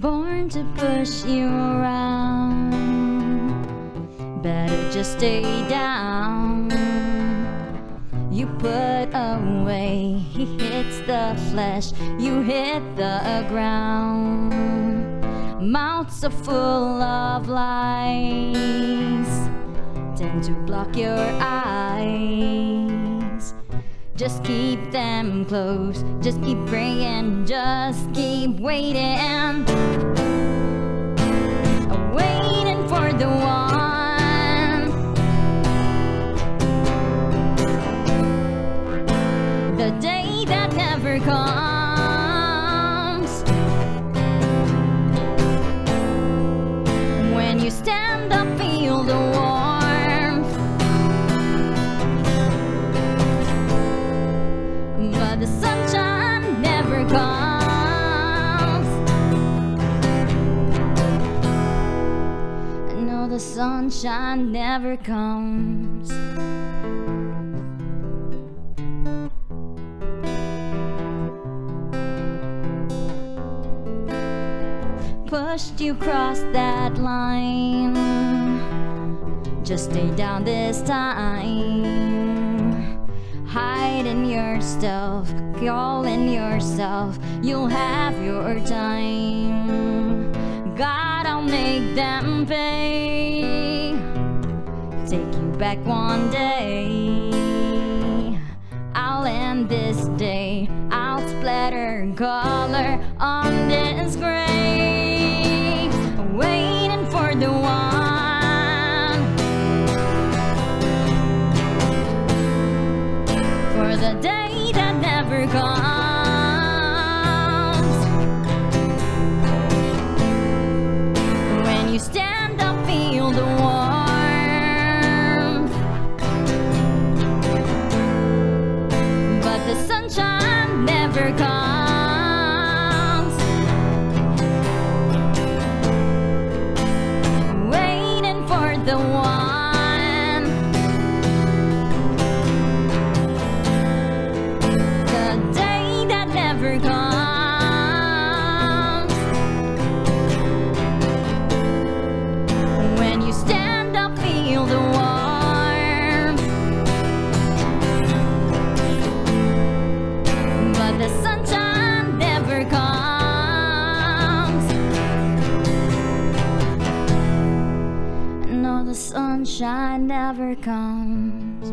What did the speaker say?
born to push you around. Better just stay down. You put away, he hits the flesh, you hit the ground. Mouths are full of lies, tend to block your eyes. Just keep them closed, just keep praying, just keep waiting. Comes. When you stand up, feel the warmth. But the sunshine never comes. No, the sunshine never comes. Pushed you across that line. Just stay down this time. Hiding yourself, calling yourself. You'll have your time. God, I'll make them pay. Take you back one day. I'll end this day. I'll splatter color on this grave. Comes. When you stand up, feel the warmth. But the sunshine never comes. No, the sunshine never comes.